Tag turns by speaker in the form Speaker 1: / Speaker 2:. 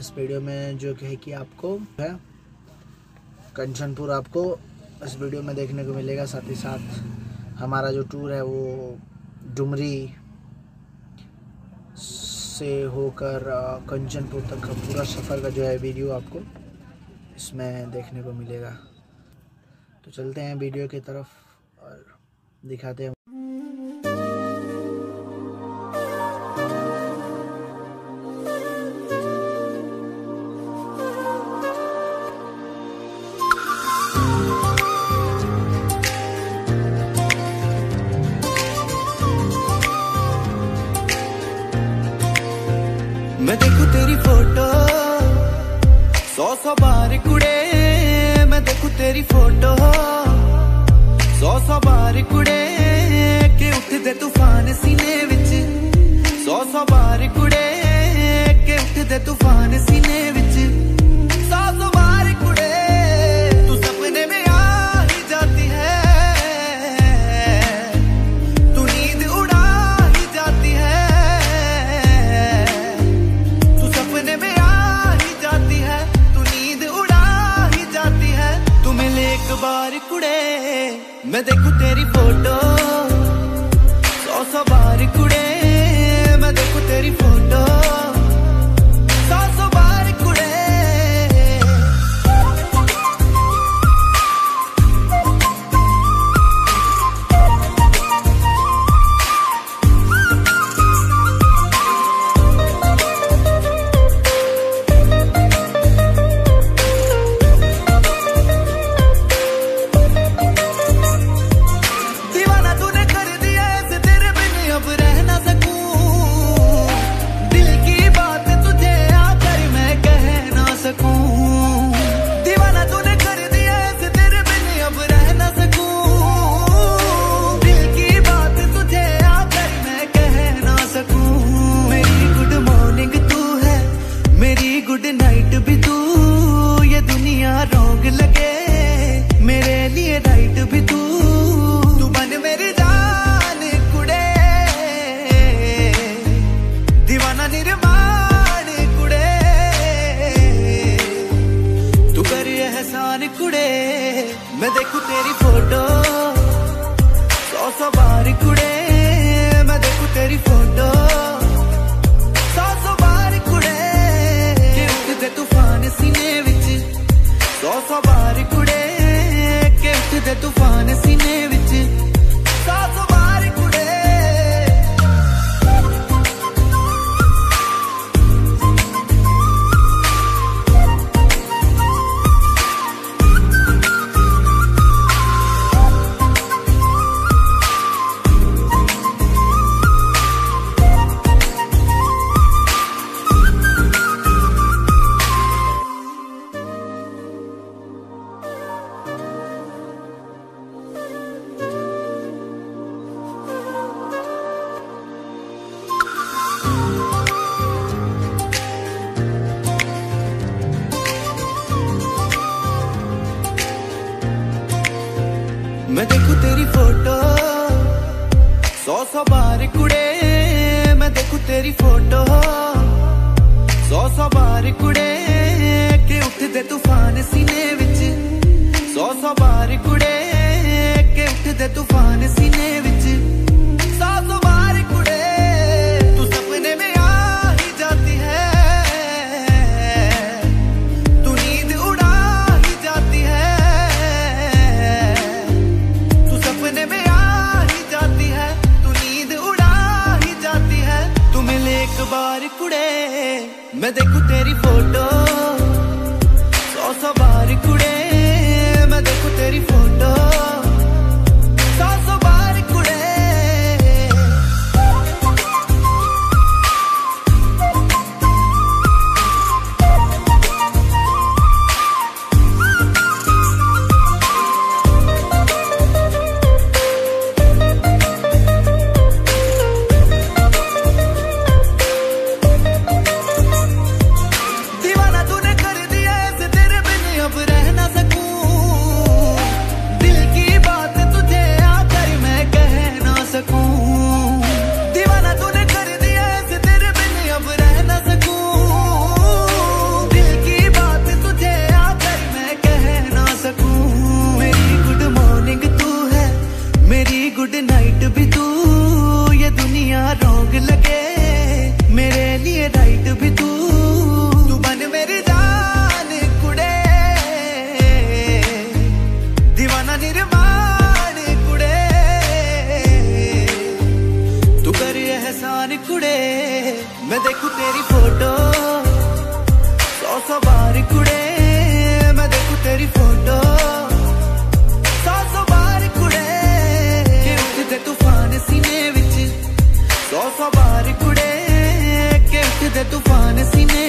Speaker 1: इस वीडियो में जो है कि आपको है, कंचनपुर आपको इस वीडियो में देखने को मिलेगा। साथ ही साथ हमारा जो टूर है वो डुमरी से होकर कंचनपुर तक का पूरा सफ़र का जो है वीडियो आपको इसमें देखने को मिलेगा। तो चलते हैं वीडियो की तरफ़ और दिखाते हैं
Speaker 2: मैं देखू तेरी फ़ोटो सौ सौ बार कुड़े मैं देखू तेरी फ़ोटो सौ सौ बार कुड़े के उठदे तूफ़ान सीने विच सौ सौ बार कुड़े के उठदे तूफ़ान सीने विच बार कुड़े मैं देखू तेरी फ़ोटो। सौ सौ बार कुड़े गुड नाइट भी तू, ये दुनिया रोग लगे। मेरे लिए राइट भी तू तू बन मेरी जान कुड़े। दीवाना निर्माण कुड़े। तू कर एहसान कुड़े, मैं देखू तेरी फ़ोटो। सौ सौ बार कुड़े। उठदे तूफ़ान सीने मैं देखू तेरी फ़ोटो, सौ सौ बार कुड़े। मैं देखू तेरी फ़ोटो, सौ सौ बार कुड़े के उठदे तूफ़ान सीने विच। सौ सौ बार कुड़े के उठदे तूफ़ान सीने विच। मैं देखू तेरी फ़ोटो सौ सौ बार कुड़े मैं देखू तेरी फ़ोटो सौ सौ बार कुड़े मैं देखू तेरी फ़ोटो सौ सौ बार कुड़े के उठदे तूफ़ान सीने विच सौ सौ बार कुड़े के उठदे तूफ़ान सीने